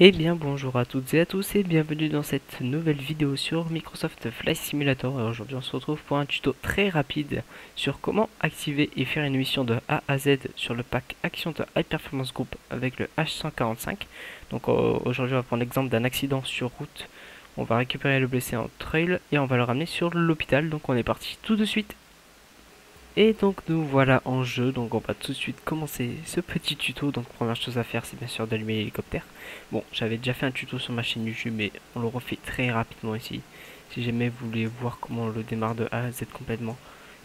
Eh bien bonjour à toutes et à tous et bienvenue dans cette nouvelle vidéo sur Microsoft Flight Simulator. Aujourd'hui on se retrouve pour un tuto très rapide sur comment activer et faire une mission de A à Z sur le pack Action de High Performance Group avec le H145 donc euh, aujourd'hui on va prendre l'exemple d'un accident sur route. On va récupérer le blessé en trail et on va le ramener sur l'hôpital. Donc on est parti tout de suite et donc nous voilà en jeu, donc on va tout de suite commencer ce petit tuto. Donc première chose à faire c'est bien sûr d'allumer l'hélicoptère. Bon j'avais déjà fait un tuto sur ma chaîne YouTube mais on le refait très rapidement ici. Si jamais vous voulez voir comment on le démarre de A à Z complètement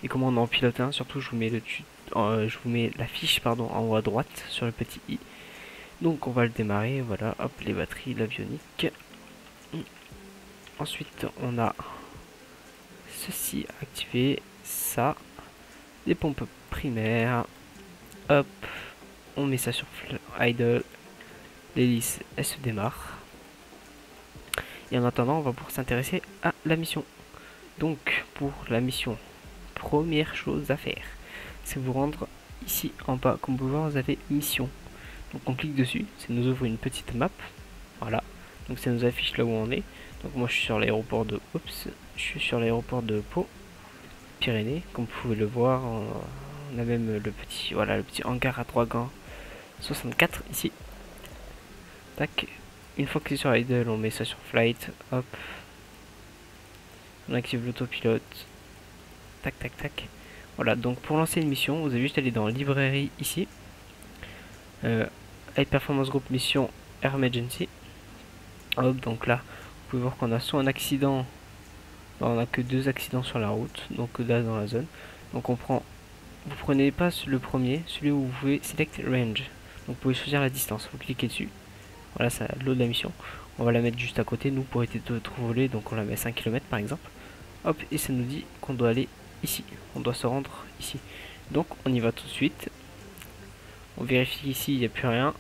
et comment on en pilote un, surtout je vous mets le euh, je vous mets la fiche pardon en haut à droite sur le petit i. Donc on va le démarrer, voilà, hop les batteries, l'avionique. Ensuite on a ceci activé, ça des pompes primaires. Hop, on met ça sur idle. L'hélice, elle se démarre. Et en attendant, on va pouvoir s'intéresser à la mission. Donc, pour la mission, première chose à faire, c'est vous rendre ici en bas. Comme vous pouvez voir, vous avez mission. Donc, on clique dessus, ça nous ouvre une petite map. Voilà. Donc, ça nous affiche là où on est. Donc, moi, je suis sur l'aéroport de... Oups, je suis sur l'aéroport de Pau. Pyrénées, comme vous pouvez le voir. On a même le petit, voilà, le petit hangar à trois gants 64 ici. Tac. Une fois que c'est sur idle, on met ça sur flight. Hop. On active l'autopilote. Tac, tac, tac. Voilà, donc pour lancer une mission, vous avez juste aller dans librairie ici. Euh, High Performance Group Mission Emergency. Hop, donc là, vous pouvez voir qu'on a soit un accident on a que deux accidents sur la route, donc là dans la zone. Donc on prend, vous prenez pas le premier, celui où vous pouvez select range. Donc vous pouvez choisir la distance, vous cliquez dessus. Voilà, ça l'eau de la mission. On va la mettre juste à côté, nous pour être trop volé, donc on la met 5 km par exemple. Hop, et ça nous dit qu'on doit aller ici, on doit se rendre ici. Donc on y va tout de suite. On vérifie ici, il n'y a plus rien.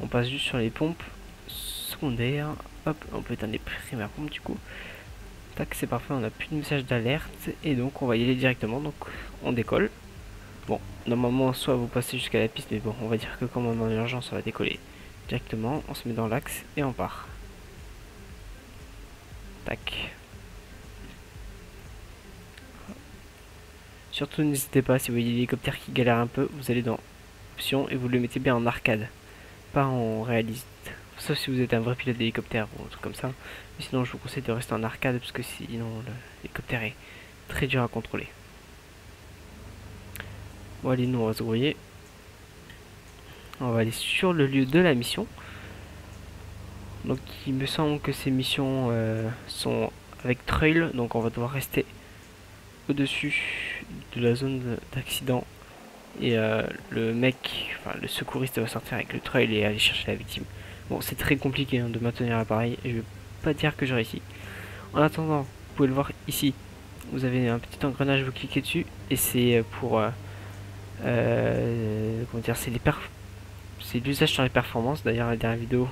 On passe juste sur les pompes secondaires. Hop, on peut éteindre les primaires pompes du coup. Tac, c'est parfait, on n'a plus de message d'alerte. Et donc, on va y aller directement. Donc, on décolle. Bon, normalement, soit vous passez jusqu'à la piste, mais bon, on va dire que comme on est en urgence, on va décoller directement. On se met dans l'axe et on part. Tac. Surtout, n'hésitez pas, si vous voyez l'hélicoptère qui galère un peu, vous allez dans Options et vous le mettez bien en arcade, pas en réaliste. Sauf si vous êtes un vrai pilote d'hélicoptère ou un truc comme ça. Mais sinon, je vous conseille de rester en arcade parce que sinon, l'hélicoptère est très dur à contrôler. Bon, allez, nous, on va se grouiller. On va aller sur le lieu de la mission. Donc, il me semble que ces missions euh, sont avec trail. Donc, on va devoir rester au-dessus de la zone d'accident. Et euh, le mec, enfin, le secouriste va sortir avec le trail et aller chercher la victime. Bon, c'est très compliqué hein, de maintenir l'appareil et je vais pas dire que je réussis. En attendant, vous pouvez le voir ici. Vous avez un petit engrenage, vous cliquez dessus et c'est euh, pour euh, euh, comment dire, c'est l'usage sur les performances. D'ailleurs, la dernière vidéo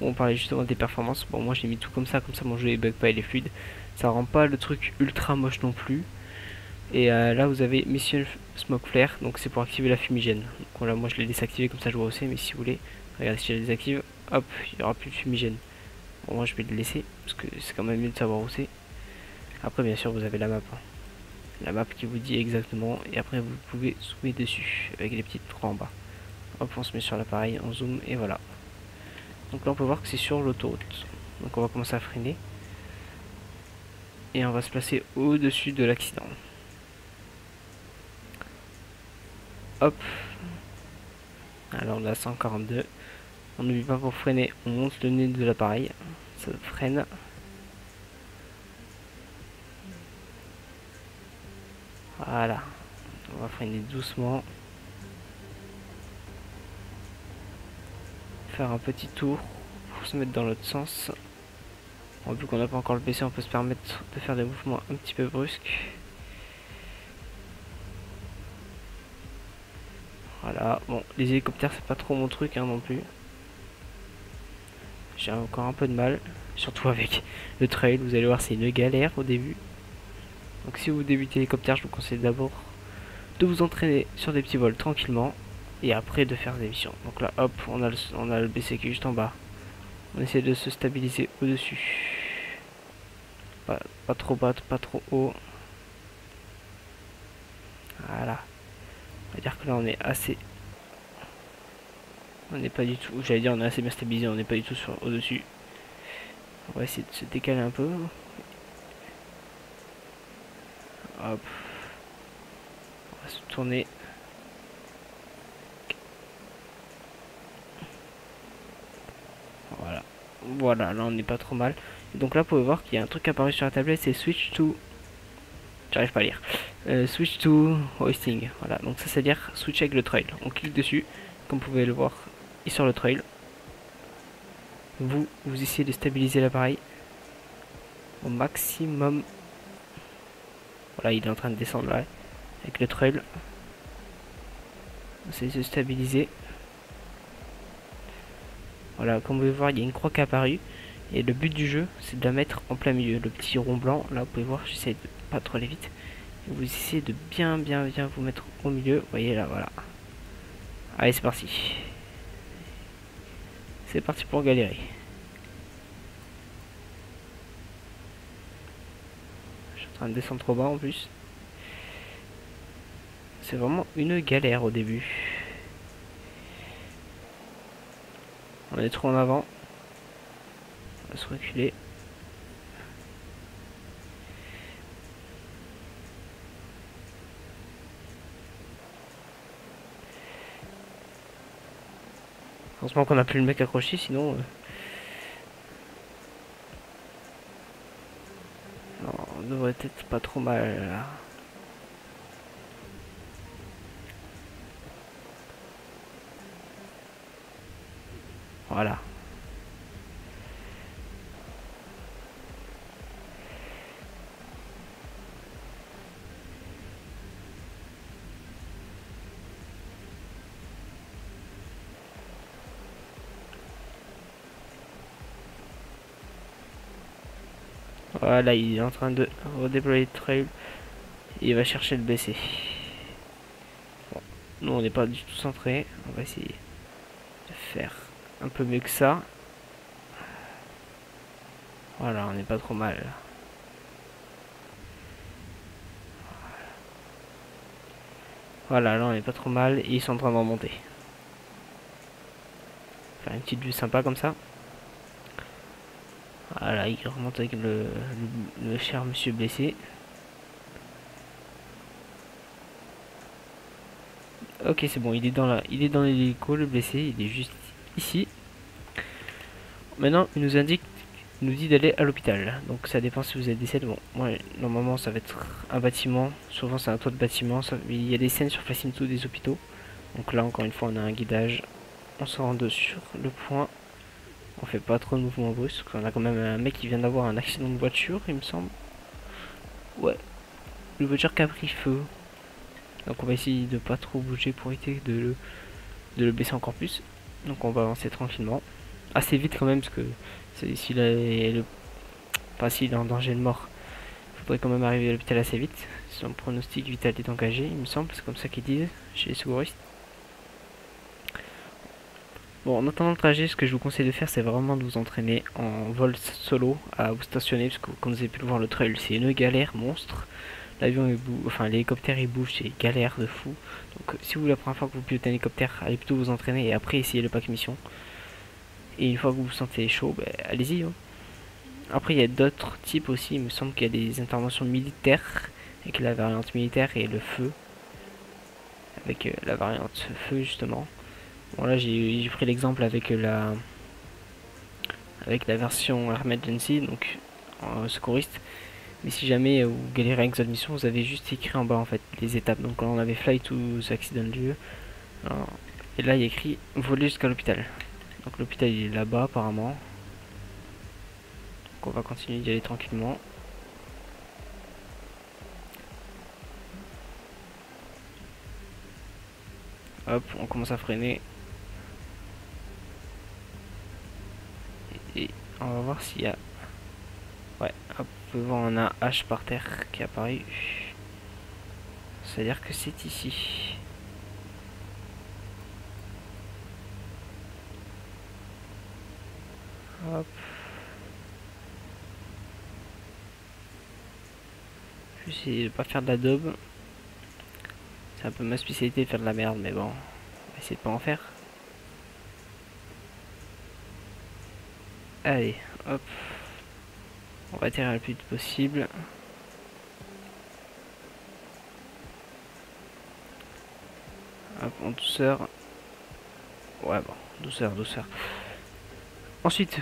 où on parlait justement des performances. Bon, moi j'ai mis tout comme ça, comme ça mon jeu il bug pas, il est fluide. Ça rend pas le truc ultra moche non plus. Et là vous avez Mission Smoke Flare, donc c'est pour activer la fumigène. Donc voilà, moi je l'ai désactivé comme ça je vois aussi, mais si vous voulez, regardez si je la désactive, hop, il n'y aura plus de fumigène. Bon, moi je vais le laisser, parce que c'est quand même mieux de savoir où c'est. Après, bien sûr, vous avez la map. Hein. La map qui vous dit exactement, et après vous pouvez zoomer dessus, avec les petites trois en bas. Hop, on se met sur l'appareil, on zoom, et voilà. Donc là, on peut voir que c'est sur l'autoroute. Donc on va commencer à freiner. Et on va se placer au-dessus de l'accident. Hop. Alors a 142. On n'oublie pas pour freiner, on monte le nez de l'appareil, ça freine. Voilà, on va freiner doucement. Faire un petit tour pour se mettre dans l'autre sens. vu qu'on n'a pas encore le PC, on peut se permettre de faire des mouvements un petit peu brusques. Voilà, bon, les hélicoptères c'est pas trop mon truc hein, non plus j'ai encore un peu de mal, surtout avec le trail, vous allez voir c'est une galère au début. Donc si vous débutez l'hélicoptère, je vous conseille d'abord de vous entraîner sur des petits vols tranquillement et après de faire des missions. Donc là hop, on a le, on a le BC qui est juste en bas. On essaie de se stabiliser au-dessus. Pas, pas trop bas, pas trop haut. Voilà. On va dire que là on est assez... On n'est pas du tout... J'allais dire on est assez bien stabilisé, on n'est pas du tout sur au-dessus. On va essayer de se décaler un peu. Hop. On va se tourner. Voilà. Voilà, là on n'est pas trop mal. donc là, vous pouvez voir qu'il y a un truc apparu sur la tablette, c'est Switch to... J'arrive pas à lire. Euh, switch to Hoisting. Voilà, donc ça c'est à dire switch avec le trail. On clique dessus, comme vous pouvez le voir, sur le trail. Vous, vous essayez de stabiliser l'appareil au maximum. Voilà, il est en train de descendre là, avec le trail. On de se stabiliser. Voilà, comme vous pouvez voir, il y a une croix qui est apparue. Et le but du jeu, c'est de la mettre en plein milieu. Le petit rond blanc, là, vous pouvez voir, j'essaie de pas trop aller vite. Vous essayez de bien, bien, bien vous mettre au milieu. Vous voyez là, voilà. Allez, c'est parti. C'est parti pour galérer. Je suis en train de descendre trop bas en plus. C'est vraiment une galère au début. On est trop en avant. On va se reculer. Heureusement qu'on a plus le mec accroché, sinon... Euh, non, on devrait être pas trop mal là. Voilà. Voilà, il est en train de redéployer le trail. il va chercher le BC. Nous on n'est pas du tout centré. On va essayer de faire un peu mieux que ça. Voilà, on n'est pas trop mal. Voilà, là on n'est pas trop mal ils sont en train de remonter. Faire une petite vue sympa comme ça. Voilà, il remonte avec le, cher monsieur blessé. Ok, c'est bon, il est dans la, il est dans l'hélico, le blessé, il est juste ici. Maintenant, il nous indique, il nous dit d'aller à l'hôpital. Donc ça dépend si vous êtes décédé. Bon, moi, normalement, ça va être un bâtiment. Souvent, c'est un toit de bâtiment. il y a des scènes sur Facimito des hôpitaux. Donc là, encore une fois, on a un guidage. On se rend sur le point on fait pas trop de mouvements brusques. On a quand même un mec qui vient d'avoir un accident de voiture, il me semble. Ouais. Le voiture qui a pris feu. Donc on va essayer de pas trop bouger pour éviter de le, de le baisser encore plus. Donc on va avancer tranquillement. Assez vite quand même parce que s'il est le pas s'il est en danger de mort. Faudrait quand même arriver à l'hôpital assez vite. Son pronostic vital est engagé, il me semble, c'est comme ça qu'ils disent chez les secouristes. Bon, en attendant le trajet, ce que je vous conseille de faire, c'est vraiment de vous entraîner en vol solo à vous stationner, parce que comme vous avez pu le voir, le trail, c'est une galère monstre. L'avion, enfin l'hélicoptère, il bouge, c'est galère de fou. Donc, si vous la première fois que vous pilotez un hélicoptère, allez plutôt vous entraîner et après essayez le pack mission. Et une fois que vous vous sentez chaud, ben, allez-y. Hein. Après, il y a d'autres types aussi. Il me semble qu'il y a des interventions militaires avec la variante militaire et le feu. Avec euh, la variante feu, justement. Bon là j'ai pris l'exemple avec la avec la version Emergency, donc en secouriste. Mais si jamais vous galérez avec votre mission, vous avez juste écrit en bas en fait les étapes. Donc là on avait Fly to the Accident Lieu. Et là il y a écrit voler jusqu'à l'hôpital. Donc l'hôpital il est là-bas apparemment. Donc on va continuer d'y aller tranquillement. Hop, on commence à freiner. On va voir s'il y a... Ouais, hop, on peut voir a un H par terre qui apparu. C'est-à-dire que c'est ici. Hop. Je vais essayer de pas faire de la daube. C'est un peu ma spécialité de faire de la merde, mais bon, on va essayer de pas en faire. Allez, hop. On va tirer le plus vite possible. Hop, en douceur. Ouais, bon, douceur, douceur. Ensuite,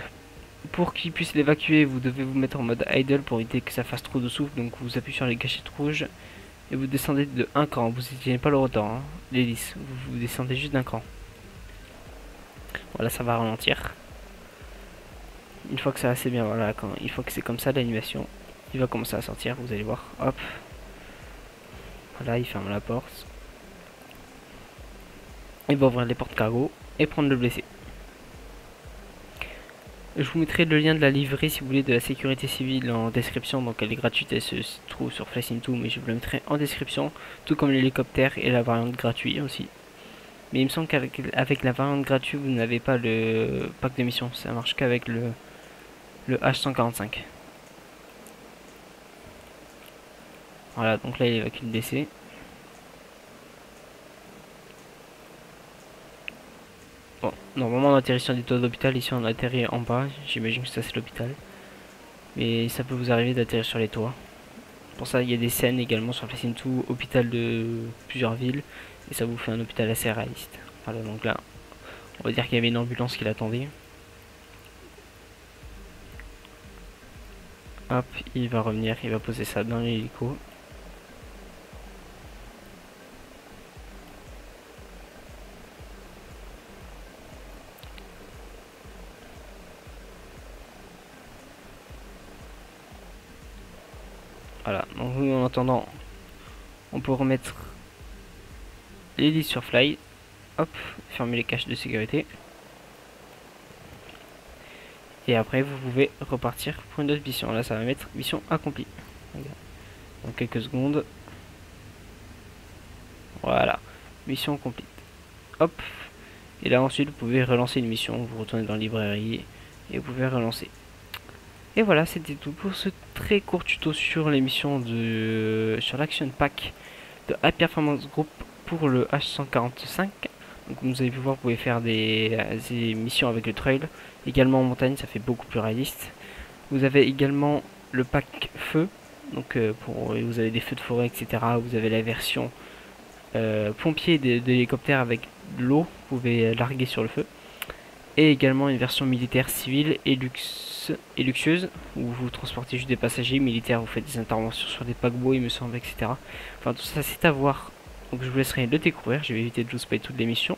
pour qu'il puisse l'évacuer, vous devez vous mettre en mode idle pour éviter que ça fasse trop de souffle. Donc vous appuyez sur les gâchettes rouges et vous descendez de un cran. Vous n'utilisez pas le rotor, hein, l'hélice. Vous, vous descendez juste d'un cran. Voilà, ça va ralentir. Une fois que c'est bien, voilà, quand il faut que c'est comme ça l'animation, il va commencer à sortir. Vous allez voir, hop. Voilà, il ferme la porte. Il va ouvrir les portes cargo et prendre le blessé. Je vous mettrai le lien de la livrée si vous voulez de la sécurité civile en description. Donc elle est gratuite, elle se trouve sur Flysim2, mais je vous la mettrai en description. Tout comme l'hélicoptère et la variante gratuite aussi. Mais il me semble qu'avec avec la variante gratuite, vous n'avez pas le pack de mission. Ça marche qu'avec le, le H145. Voilà, donc là il évacue le décès. Bon, normalement on atterrit sur des toits d'hôpital, ici on atterrit en bas, j'imagine que ça c'est l'hôpital. Mais ça peut vous arriver d'atterrir sur les toits. Pour ça il y a des scènes également sur Placing tout hôpital de plusieurs villes, et ça vous fait un hôpital assez réaliste. Voilà donc là, on va dire qu'il y avait une ambulance qui l'attendait. Hop, il va revenir, il va poser ça dans l'hélico. Voilà, donc en attendant, on peut remettre l'hélice sur fly. Hop, fermer les caches de sécurité. Et après, vous pouvez repartir pour une autre mission. Là, ça va mettre mission accomplie. Dans quelques secondes. Voilà, mission accomplie. Hop. Et là, ensuite, vous pouvez relancer une mission. Vous retournez dans la librairie et vous pouvez relancer. Et voilà, c'était tout pour ce très court tuto sur l'émission de sur l'action pack de High Performance Group pour le H145. Vous avez pu voir, vous pouvez faire des, des, missions avec le trail. Également en montagne, ça fait beaucoup plus réaliste. Vous avez également le pack feu. Donc euh, vous avez des feux de forêt, etc. Vous avez la version euh, pompier l'hélicoptère avec l'eau. Vous pouvez larguer sur le feu et également une version militaire civile et, luxe, et luxueuse où vous transportez juste des passagers militaires, vous faites des interventions sur des paquebots il me semble etc. Enfin tout ça c'est à voir donc je vous laisserai le découvrir, je vais éviter de vous spoiler toute l'émission.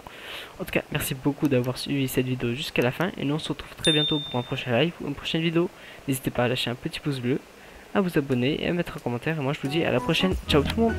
En tout cas, merci beaucoup d'avoir suivi cette vidéo jusqu'à la fin. Et nous on se retrouve très bientôt pour un prochain live ou une prochaine vidéo. N'hésitez pas à lâcher un petit pouce bleu, à vous abonner et à mettre un commentaire. Et moi je vous dis à la prochaine. Ciao tout le monde